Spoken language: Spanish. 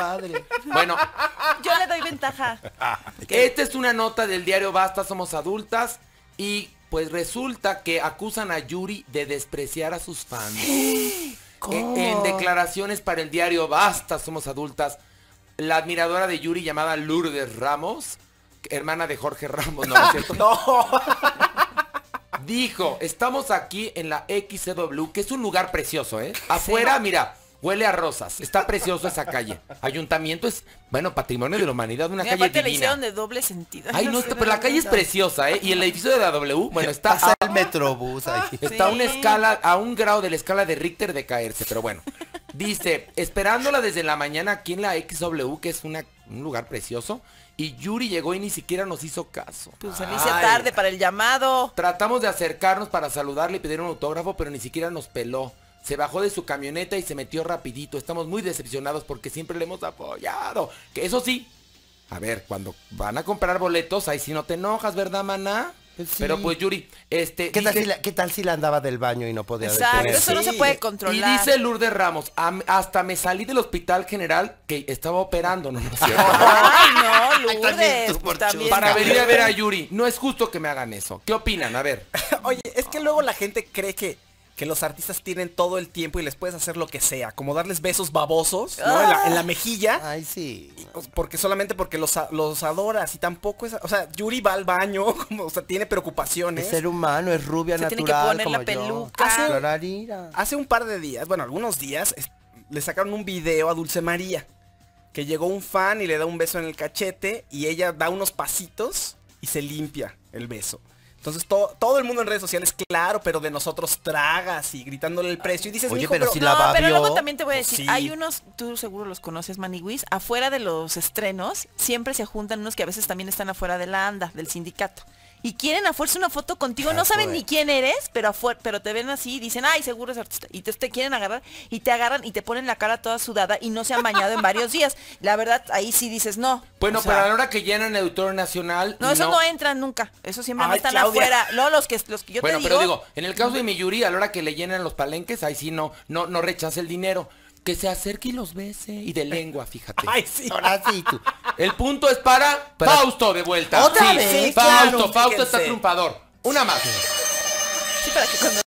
padre. Bueno, Yo le doy ventaja. esta es una nota del diario Basta, somos adultas. Y pues resulta que acusan a Yuri de despreciar a sus fans. En, en declaraciones para el diario Basta, somos adultas, la admiradora de Yuri llamada Lourdes Ramos, hermana de Jorge Ramos, ¿no es cierto? Dijo, estamos aquí en la XCW, que es un lugar precioso, ¿eh? Afuera, mira, huele a rosas. Está precioso esa calle. Ayuntamiento es, bueno, patrimonio de la humanidad, una Y calle aparte divina. hicieron de doble sentido. Ay, no, pero la calle es preciosa, ¿eh? Y el edificio de la W, bueno, está Pasa a, el metrobús ahí. está a una escala, a un grado de la escala de Richter de caerse, pero bueno. Dice, esperándola desde la mañana aquí en la XW, que es una- un lugar precioso, y Yuri llegó y ni siquiera nos hizo caso. Pues se le hice Ay. tarde para el llamado. Tratamos de acercarnos para saludarle y pedir un autógrafo, pero ni siquiera nos peló. Se bajó de su camioneta y se metió rapidito. Estamos muy decepcionados porque siempre le hemos apoyado. Que eso sí, a ver, cuando van a comprar boletos, ahí sí no te enojas, ¿verdad, maná? Pues sí. Pero pues Yuri, este... ¿Qué tal, si la, ¿Qué tal si la andaba del baño y no podía Exacto, detenerse? eso no se puede Y controlar. dice Lourdes Ramos, "Am- hasta me salí del hospital general que estaba operando, ¿no? ¿No es cierto? Ay, no, Lourdes. también. Para venir a ver a Yuri. No es justo que me hagan eso. ¿Qué opinan? A ver. Oye, es que luego la gente cree que, que los artistas tienen todo el tiempo y les puedes hacer lo que sea, como darles besos babosos, ¿no? En, la, en la mejilla. Ay, sí. Porque solamente porque los, los adoras y tampoco es... O sea, Yuri va al baño, como, o sea, tiene preocupaciones. Es ser humano, es rubia Se tiene que natural poner como la peluca. Hace-. Hace un par de días, bueno, algunos días, es- le sacaron un video a Dulce María. Que llegó un fan y le da un beso en el cachete y ella da unos pasitos y se limpia el beso. Entonces to- todo el mundo en redes sociales, claro, pero de nosotros tragas y gritándole el precio. Y dices, Oye, "Mijo, pero si No, la pero luego también te voy a pues decir, sí. hay unos, tú seguro los conoces, Maniwis, afuera de los estrenos, siempre se juntan unos que a veces también están afuera de la ANDA, del sindicato. Y quieren a fuerza una foto contigo, no saben ni quién eres, pero afuera, pero te ven así y dicen, ay, seguro es artista. Y te, te quieren agarrar, y te agarran y te ponen la cara toda sudada y no se han bañado en varios días. La verdad, ahí sí dices, no. Bueno, O sea, pero a la hora que llenan el Auditorio Nacional... No, esos no. entran nunca. Eso siempre Ay, están Claudia. afuera. No, los que, los que yo Bueno, te pero digo. digo, en el caso de mi Yuri, a la hora que le llenan los palenques, ahí sí no, no, no rechaza el dinero. Que se acerque y los bese. Y de lengua, fíjate. Ay, sí. Ahora sí, tú. El punto es para Fausto de vuelta. ¿Otra Sí, vez? Fausto, Claro, Fausto está triunfador. Una más. Sí, para que cuando